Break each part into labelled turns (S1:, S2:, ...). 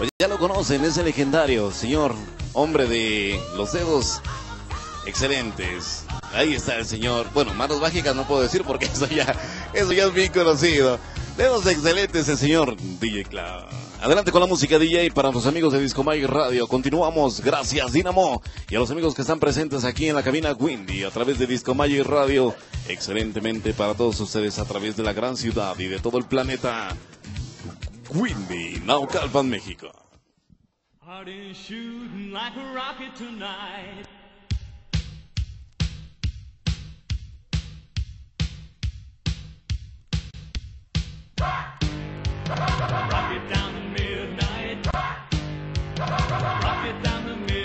S1: Pues ya lo conocen, es el legendario señor, hombre de los dedos excelentes. Ahí está el señor. Bueno, manos mágicas no puedo decir porque eso ya, eso ya es bien conocido. Dedos excelentes el señor DJ Cloud. Adelante con la música DJ para los amigos de Disco May Radio. Continuamos. Gracias, Dinamo. Y a los amigos que están presentes aquí en la cabina Windy a través de Disco May Radio. Excelentemente para todos ustedes a través de la gran ciudad y de todo el planeta. Whitney, Naucalpan, México.
S2: tonight. Rocket down to midnight. Rocket down the midnight.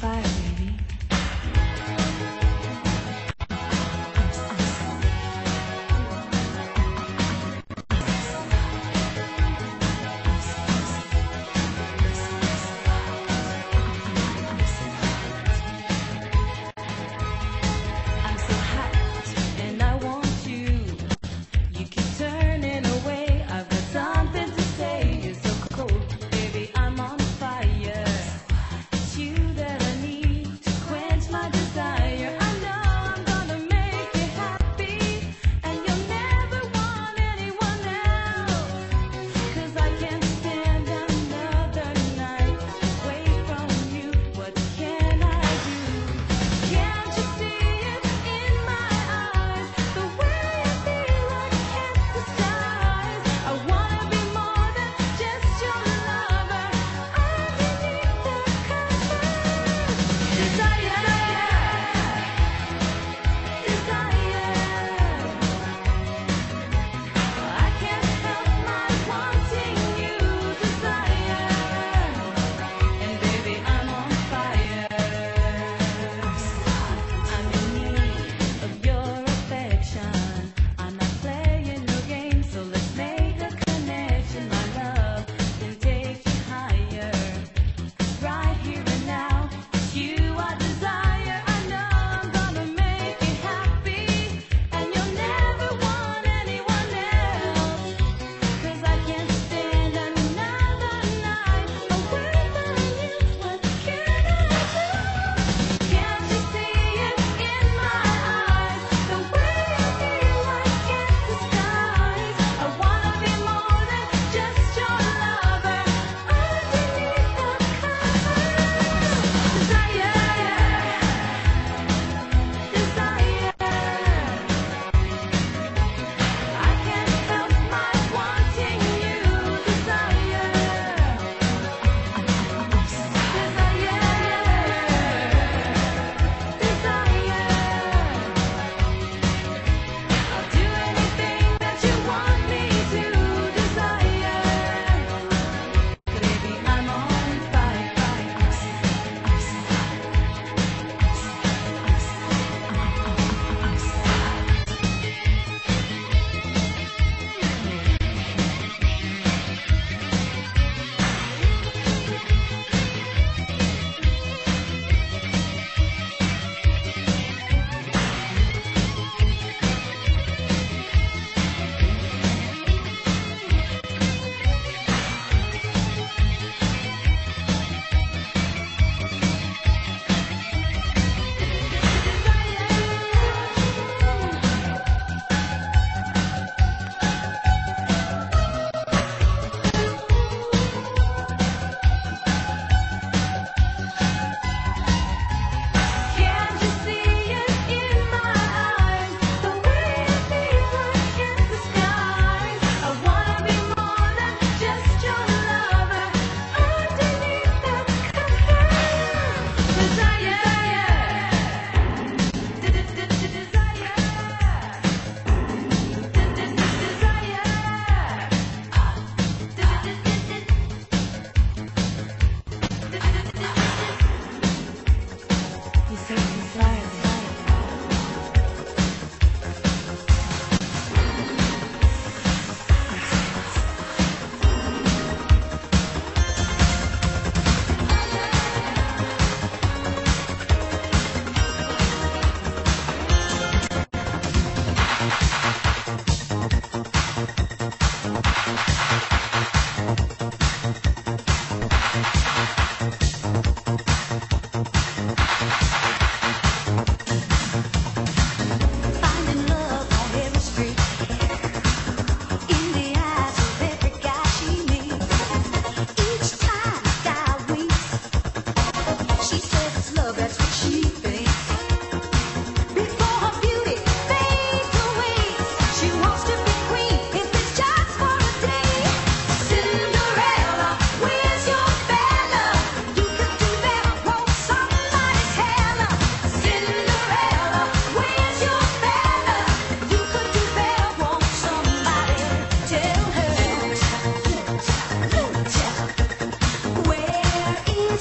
S3: fire, baby.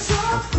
S3: so